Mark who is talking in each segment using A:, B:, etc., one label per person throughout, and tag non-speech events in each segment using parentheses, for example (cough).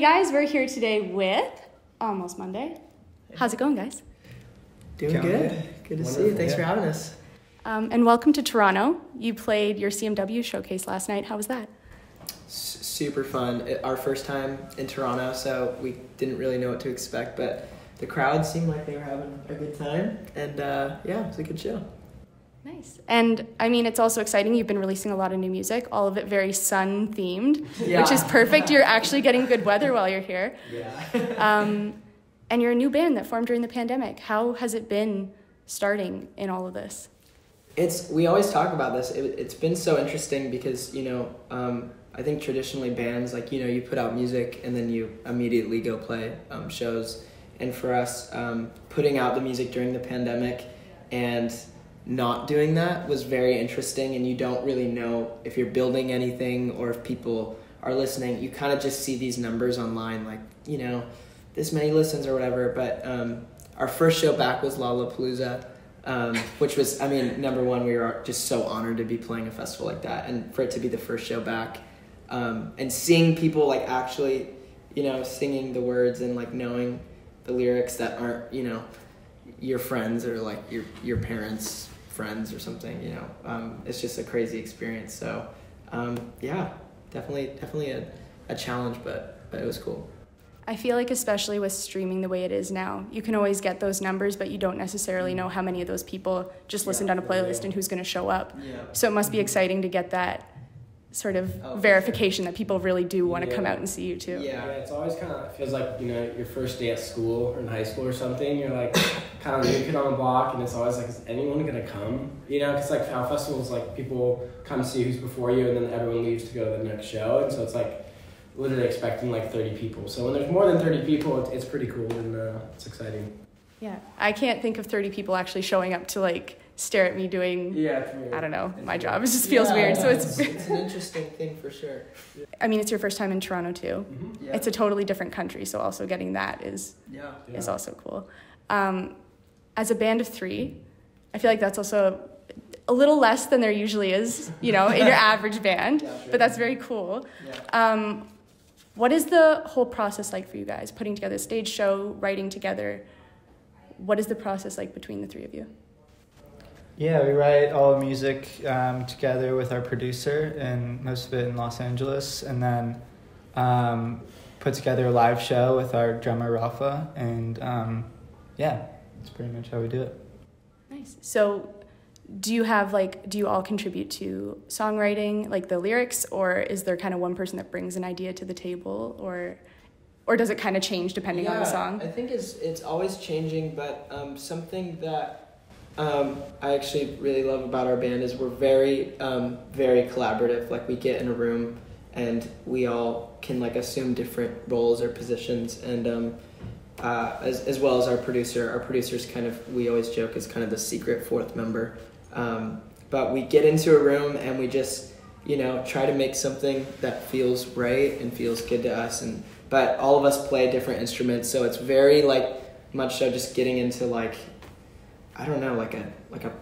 A: Hey guys, we're here today with Almost Monday. How's it going, guys?
B: Doing
C: Going
B: good.
C: good.
B: Good to see you. Thanks for having us.
A: Um, and welcome to Toronto. You played your CMW showcase last night. How was that?
B: S- super fun. It, our first time in Toronto, so we didn't really know what to expect, but the crowd seemed like they were having a good time, and uh, yeah, it was a good show.
A: Nice. And I mean, it's also exciting. You've been releasing a lot of new music, all of it very sun themed,
B: Yeah.
A: which is perfect. You're actually getting good weather while you're here.
B: Yeah.
A: Um, and you're a new band that formed during the pandemic. How has it been starting in all of this?
B: It's we always talk about this. It, it's been so interesting because you know um, I think traditionally bands like you know you put out music and then you immediately go play um, shows, and for us um, putting out the music during the pandemic and not doing that was very interesting and you don't really know if you're building anything or if people are listening. You kind of just see these numbers online like you know this many listens or whatever. But um, our first show back was lollapalooza um, which was i mean number one we were just so honored to be playing a festival like that and for it to be the first show back. Um, and seeing people like actually you know singing the words and like knowing the lyrics that aren't you know your friends or like your your parents friends or something you know? Um, it's just a crazy experience. So um, yeah definitely definitely a, a challenge but but it was cool.
A: I feel like, especially with streaming the way it is now, you can always get those numbers, but you don't necessarily know how many of those people just listened on a playlist and who's going to show up.
B: yeah.
A: So it must be exciting to get that sort of
B: Oh,
A: verification that people really do want to come out and see you too.
B: Yeah.
C: Yeah, it's always kind of feels like you know your first day at school or in high school or something. You're like (coughs) kind of new kid on the block, and it's always like, is anyone gonna come? You know, because like Foul Festivals, like people come see who's before you, and then everyone leaves to go to the next show, and so it's like literally expecting like 30 people. So when there's more than 30 people, it's, it's pretty cool and uh, it's exciting.
A: Yeah. I can't think of 30 people actually showing up to like stare at me doing,
C: Yeah, it's weird.
A: I don't know,
C: It's
A: my
C: weird.
A: job. It just feels
B: Yeah,
A: weird. So
B: it's,
A: it's,
B: it's (laughs) an interesting thing for sure
A: I mean, it's your first time in Toronto too.
C: Mhm.
B: yeah
A: It's a totally different country. So also getting that is,
B: yeah
A: is
C: Yeah.
A: also cool. Um, as a band of three, I feel like that's also a little less than there usually is, you know, in your (laughs) average band,
B: Yeah, sure.
A: but that's very cool.
B: yeah
A: Um, what is the whole process like for you guys? Putting together a stage show, writing together. What is the process like between the three of you?
D: Yeah, we write all the music um, together with our producer, and most of it in Los Angeles, and then um, put together a live show with our drummer Rafa, and um, yeah, that's pretty much how we do it.
A: Nice. So, do you have like, do you all contribute to songwriting, like the lyrics, or is there kind of one person that brings an idea to the table, or, or does it kind of change depending on the song?
B: I think it's it's always changing, but um, something that um, I actually really love about our band is we're very um, very collaborative. Like we get in a room and we all can like assume different roles or positions, and um, uh, as as well as our producer. Our producer's kind of we always joke is kind of the secret fourth member. Um, but we get into a room and we just you know try to make something that feels right and feels good to us and but all of us play different instruments so it's very like much so just getting into like i don't know like a like a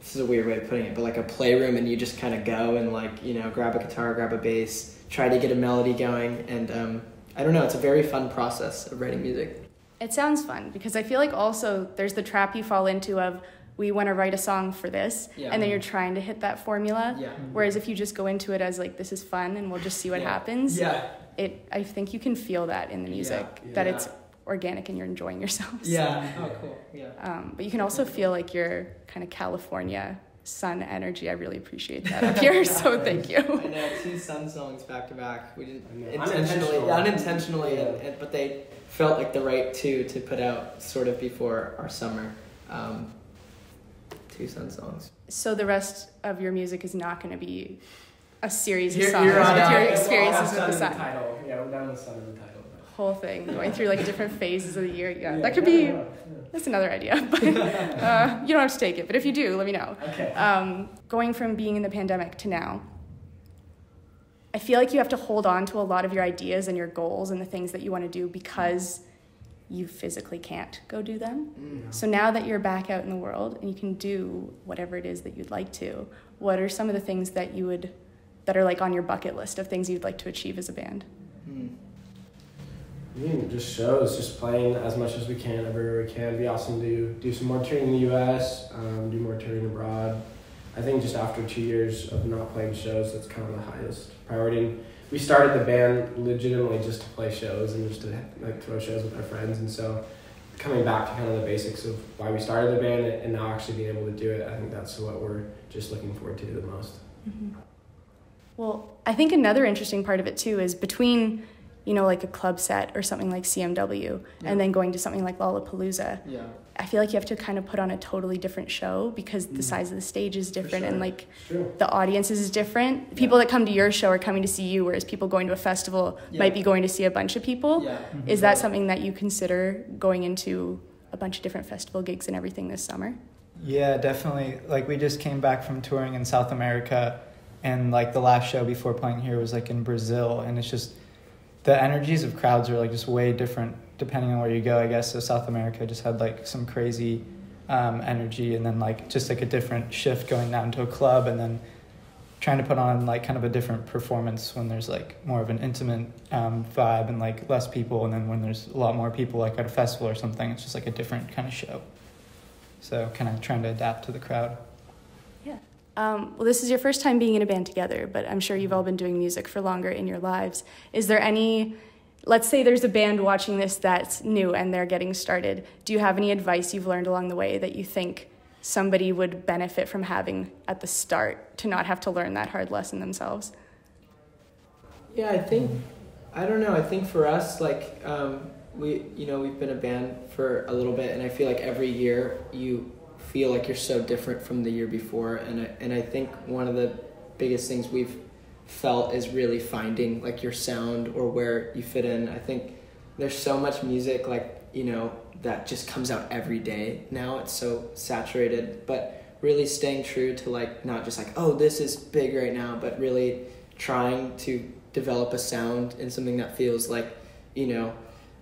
B: this is a weird way of putting it but like a playroom and you just kind of go and like you know grab a guitar grab a bass try to get a melody going and um, i don't know it's a very fun process of writing music
A: It sounds fun because I feel like also there's the trap you fall into of we want to write a song for this,
B: Yeah.
A: and then you're trying to hit that formula.
B: yeah
A: Whereas if you just go into it as like this is fun and we'll just see what
B: Yeah.
A: happens,
B: yeah
A: it I think you can feel that in the music that it's organic and you're enjoying yourselves. (laughs)
B: yeah oh cool yeah
A: Um, but you can also feel like your kind of California sun energy. I really appreciate that up here. (laughs) so (laughs) thank you.
B: I know two Sun songs back to back. We didn't
C: I know.
B: intentionally,
C: Unintentional.
B: unintentionally,
C: Yeah.
B: and, but they felt like the right two to put out sort of before our summer. Um, two Sun songs.
A: So the rest of your music is not going to be a series of
B: You're-
A: songs
B: you're on
A: with your experiences with the
C: in
A: sun.
C: title. Yeah, we're down with sun in the title.
A: Whole thing going through like different phases of the year. Yeah,
C: Yeah,
A: that could be.
C: yeah,
A: That's another idea, (laughs) but uh, you don't have to take it. But if you do, let me know.
C: Okay.
A: um, going from being in the pandemic to now, I feel like you have to hold on to a lot of your ideas and your goals and the things that you want to do because you physically can't go do them.
B: Mm.
A: So now that you're back out in the world and you can do whatever it is that you'd like to, what are some of the things that you would that are like on your bucket list of things you'd like to achieve as a band?
C: Mean, just shows, just playing as much as we can everywhere we can. Be awesome to do some more touring in the U.S., um, do more touring abroad. I think just after two years of not playing shows, that's kind of the highest priority. We started the band legitimately just to play shows and just to like throw shows with our friends, and so coming back to kind of the basics of why we started the band and now actually being able to do it, I think that's what we're just looking forward to the most.
A: Mm-hmm. Well, I think another interesting part of it too is between you know, like a club set or something like CMW, yeah. and then going to something like Lollapalooza.
B: Yeah.
A: I feel like you have to kind of put on a totally different show because the mm. size of the stage is different
C: sure.
A: and like the audience is different. People that come to your show are coming to see you, whereas people going to a festival yeah. might be going to see a bunch of people.
B: Yeah. Mm-hmm.
A: Is that something that you consider going into a bunch of different festival gigs and everything this summer?
D: Yeah, definitely. Like we just came back from touring in South America and like the last show before playing here was like in Brazil and it's just the energies of crowds are like just way different depending on where you go. I guess so. South America just had like some crazy um, energy, and then like just like a different shift going down to a club, and then trying to put on like kind of a different performance when there's like more of an intimate um, vibe and like less people, and then when there's a lot more people, like at a festival or something, it's just like a different kind of show. So kind of trying to adapt to the crowd.
A: Um, well, this is your first time being in a band together, but I'm sure you've all been doing music for longer in your lives. Is there any, let's say there's a band watching this that's new and they're getting started. Do you have any advice you've learned along the way that you think somebody would benefit from having at the start to not have to learn that hard lesson themselves?
B: Yeah, I think, I don't know, I think for us, like, um, we, you know, we've been a band for a little bit, and I feel like every year you feel like you're so different from the year before and I, and I think one of the biggest things we've felt is really finding like your sound or where you fit in. I think there's so much music like, you know, that just comes out every day now. It's so saturated, but really staying true to like not just like, oh, this is big right now, but really trying to develop a sound and something that feels like, you know,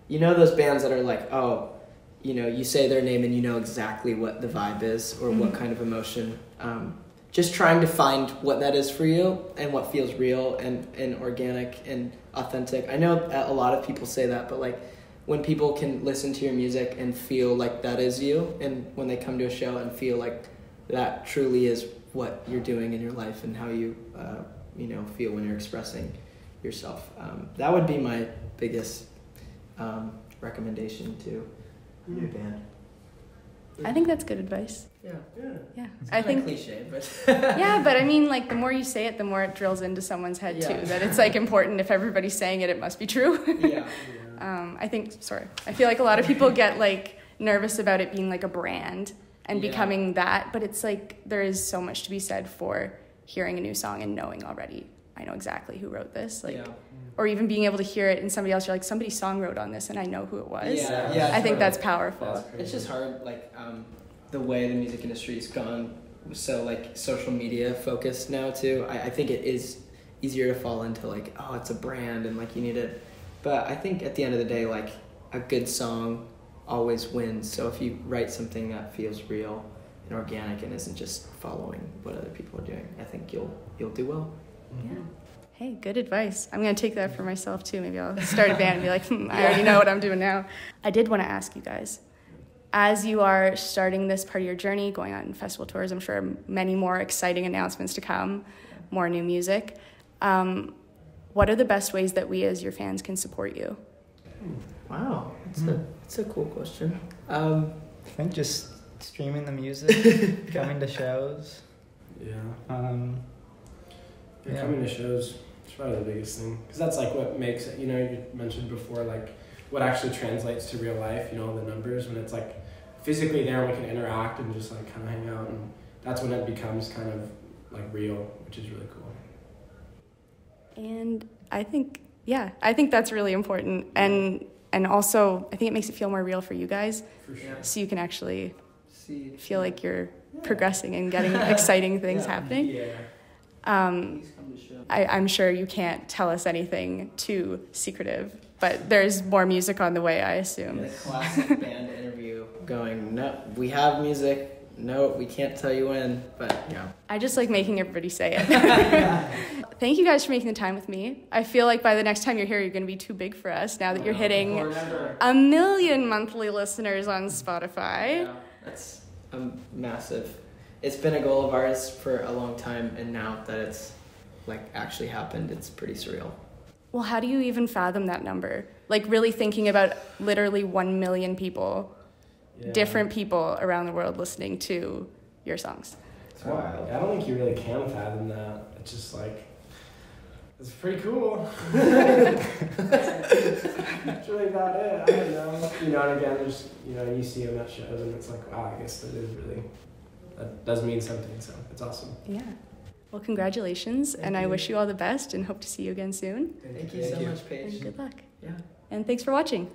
B: you know those bands that are like, oh, you know you say their name and you know exactly what the vibe is or mm-hmm. what kind of emotion um, just trying to find what that is for you and what feels real and, and organic and authentic i know a lot of people say that but like when people can listen to your music and feel like that is you and when they come to a show and feel like that truly is what you're doing in your life and how you uh, you know feel when you're expressing yourself um, that would be my biggest um, recommendation to new band.
A: I think that's good advice.
B: Yeah.
A: Yeah. Yeah.
B: It's
A: I think
B: cliche, but (laughs) (laughs)
A: Yeah, but I mean like the more you say it, the more it drills into someone's head yeah. too. That it's like important if everybody's saying it, it must be true.
B: yeah. (laughs)
A: um, I think sorry. I feel like a lot of people get like nervous about it being like a brand and yeah. becoming that, but it's like there is so much to be said for hearing a new song and knowing already I know exactly who wrote this. Like, yeah. Or even being able to hear it in somebody else. You're like, somebody song wrote on this, and I know who it was.
B: Yeah, yeah.
A: I think that's powerful.
B: That's it's just hard, like um, the way the music industry's gone so like social media focused now too. I, I think it is easier to fall into like, oh, it's a brand and like you need it. But I think at the end of the day, like a good song always wins. So if you write something that feels real and organic and isn't just following what other people are doing, I think you'll you'll do well.
A: Yeah. Hey, good advice. I'm going to take that for myself too. Maybe I'll start a (laughs) band and be like, hmm, I already know what I'm doing now. I did want to ask you guys as you are starting this part of your journey, going on festival tours, I'm sure many more exciting announcements to come, more new music. Um, what are the best ways that we as your fans can support you?
B: Wow, it's mm. a, that's a cool question. Um,
D: I think just streaming the music, (laughs) coming to shows.
C: Yeah.
D: Um,
C: yeah, yeah. coming to shows is probably the biggest thing because that's like what makes it. You know, you mentioned before like what actually translates to real life. You know, the numbers when it's like physically there, we can interact and just like kind of hang out, and that's when it becomes kind of like real, which is really cool.
A: And I think, yeah, I think that's really important, and and also I think it makes it feel more real for you guys,
C: for sure.
A: so you can actually See, feel like you're yeah. progressing and getting (laughs) exciting things
C: yeah.
A: happening.
C: Yeah.
A: Um, I, I'm sure you can't tell us anything too secretive, but there's more music on the way, I assume.
B: The classic band interview going, no, we have music. No, we can't tell you when, but yeah.
A: I just like making everybody say it. (laughs) thank you guys for making the time with me. I feel like by the next time you're here, you're going to be too big for us now that you're hitting a million monthly listeners on Spotify.
B: Yeah, that's um, massive. It's been a goal of ours for a long time, and now that it's like actually happened, it's pretty surreal.
A: Well, how do you even fathom that number? Like, really thinking about literally 1 million people,
C: Yeah.
A: different people around the world listening to your songs.
C: It's wild. I don't think you really can fathom that. It's just like, it's pretty cool. (laughs) That's really about it. I don't know. You know, and again, there's, you know, you see them at shows and it's like, wow, I guess that is really, that does mean something. So it's awesome.
A: Yeah. Well, congratulations,
B: Thank
A: and I wish you all the best and hope to see you again soon.
B: Thank you so much, Paige.
A: And good luck.
B: Yeah.
A: And thanks for watching.